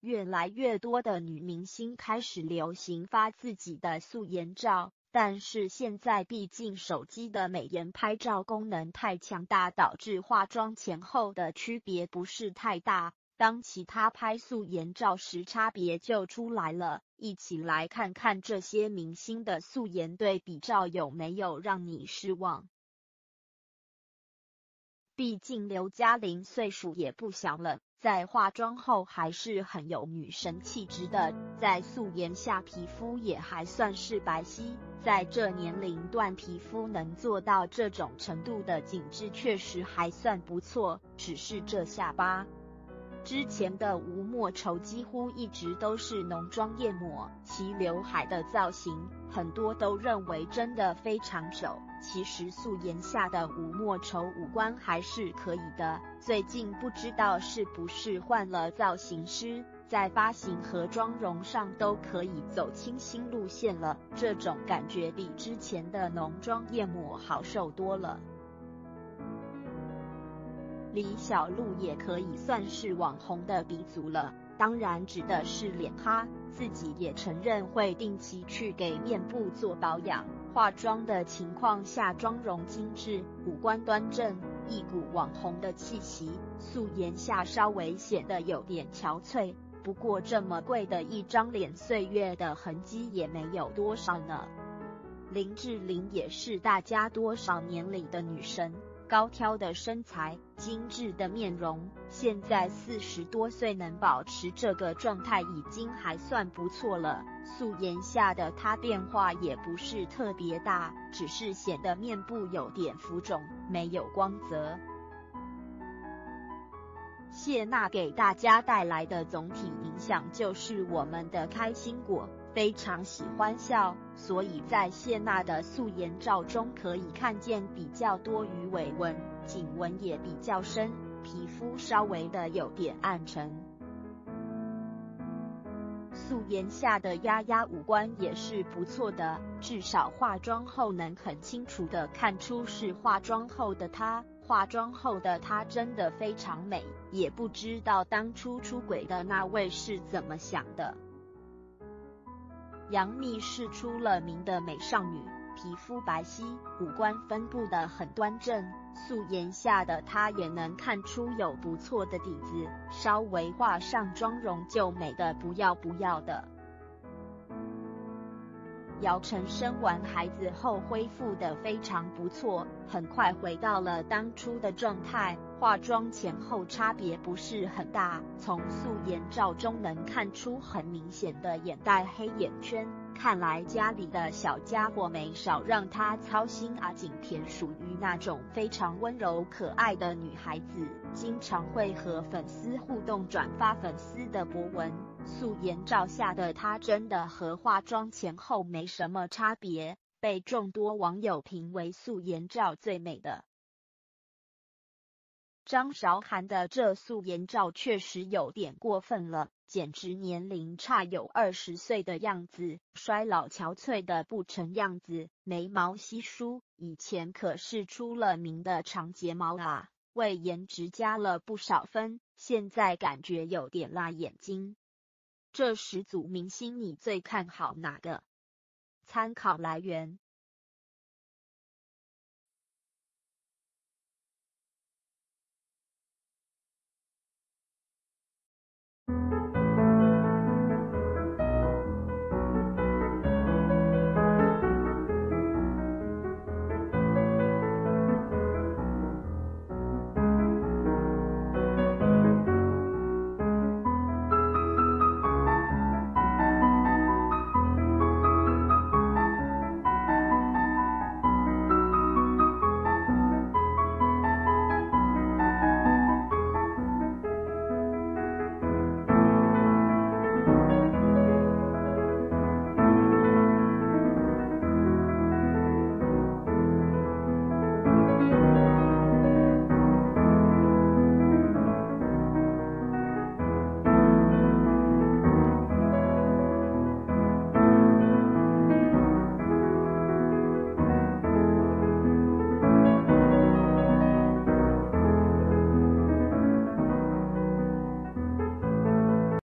越来越多的女明星开始流行发自己的素颜照。但是现在毕竟手机的美颜拍照功能太强大，导致化妆前后的区别不是太大。当其他拍素颜照时，差别就出来了。一起来看看这些明星的素颜对比照有没有让你失望。毕竟刘嘉玲岁数也不小了。在化妆后还是很有女神气质的，在素颜下皮肤也还算是白皙，在这年龄段皮肤能做到这种程度的紧致，确实还算不错。只是这下巴。之前的吴莫愁几乎一直都是浓妆艳抹，其刘海的造型很多都认为真的非常丑。其实素颜下的吴莫愁五官还是可以的，最近不知道是不是换了造型师，在发型和妆容上都可以走清新路线了，这种感觉比之前的浓妆艳抹好受多了。李小璐也可以算是网红的鼻祖了，当然指的是脸哈，自己也承认会定期去给面部做保养，化妆的情况下妆容精致，五官端正，一股网红的气息，素颜下稍微显得有点憔悴。不过这么贵的一张脸，岁月的痕迹也没有多少呢。林志玲也是大家多少年里的女神。高挑的身材，精致的面容，现在四十多岁能保持这个状态已经还算不错了。素颜下的她变化也不是特别大，只是显得面部有点浮肿，没有光泽。谢娜给大家带来的总体影响就是我们的开心果。非常喜欢笑，所以在谢娜的素颜照中可以看见比较多鱼尾纹，颈纹也比较深，皮肤稍微的有点暗沉。素颜下的丫丫五官也是不错的，至少化妆后能很清楚的看出是化妆后的她。化妆后的她真的非常美，也不知道当初出轨的那位是怎么想的。杨幂是出了名的美少女，皮肤白皙，五官分布的很端正，素颜下的她也能看出有不错的底子，稍微化上妆容就美的不要不要的。姚晨生完孩子后恢复的非常不错，很快回到了当初的状态，化妆前后差别不是很大，从素颜照中能看出很明显的眼袋黑眼圈。看来家里的小家伙没少让她操心啊。景甜属于那种非常温柔可爱的女孩子，经常会和粉丝互动，转发粉丝的博文。素颜照下的她真的和化妆前后没什么差别，被众多网友评为素颜照最美的。张韶涵的这素颜照确实有点过分了。简直年龄差有二十岁的样子，衰老憔悴的不成样子，眉毛稀疏，以前可是出了名的长睫毛啊，为颜值加了不少分，现在感觉有点辣眼睛。这十组明星你最看好哪个？参考来源。